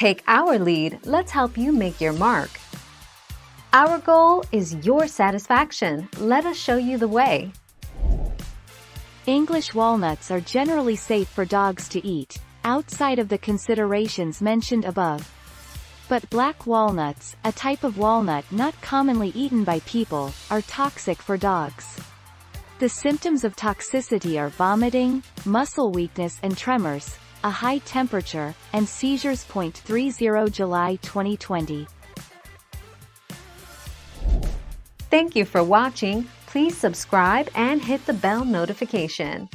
Take our lead, let's help you make your mark. Our goal is your satisfaction. Let us show you the way. English walnuts are generally safe for dogs to eat, outside of the considerations mentioned above. But black walnuts, a type of walnut not commonly eaten by people, are toxic for dogs. The symptoms of toxicity are vomiting, muscle weakness and tremors, a high temperature, and seizures. 30 July 2020. Thank you for watching. Please subscribe and hit the bell notification.